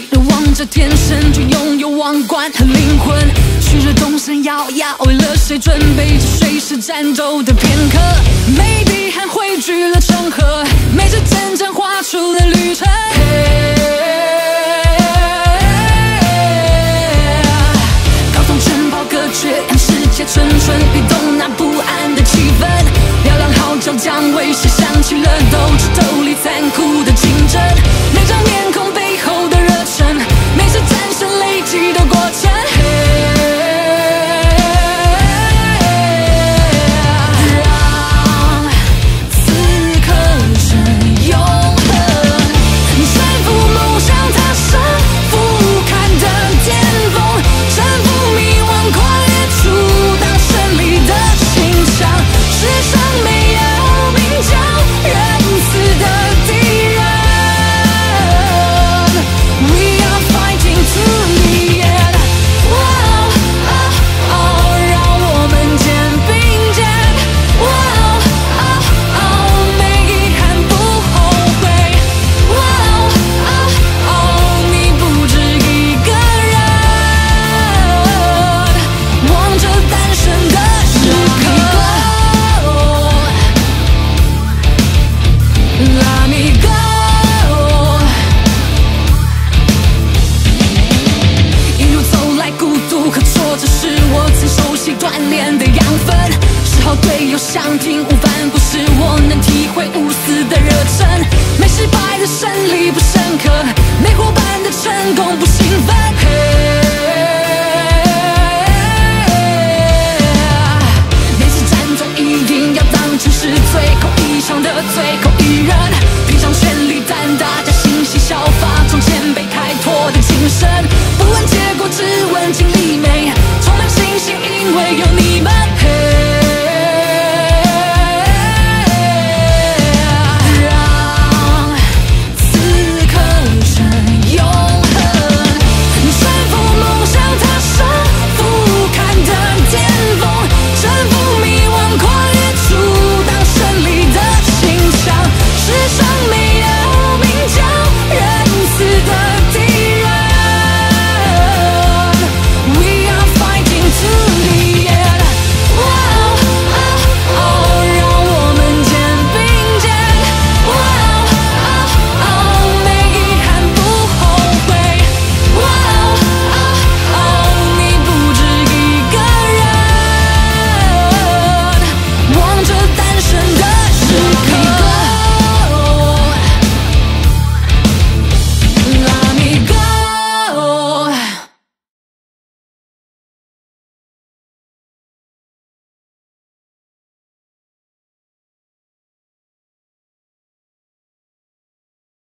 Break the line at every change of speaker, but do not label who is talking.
的王者天生就拥有王冠和灵魂。旭日东升，耀耀，为了谁准备着随时战斗的片刻？每滴汗汇聚了成河，每次真正画出了旅程。高耸城堡隔绝，让世界蠢蠢欲动，那不安的气氛。嘹亮号角将威胁响起了斗智斗想听无烦，不是我能体会无私的热忱。没失败的胜利不深刻，没伙伴的成功不兴奋。每次战斗一定要当成是最后一场的最后一人，披上全力担大家欣喜效法，从前辈开拓的精神。不问结果，只问尽力美，充满信心，因为有你。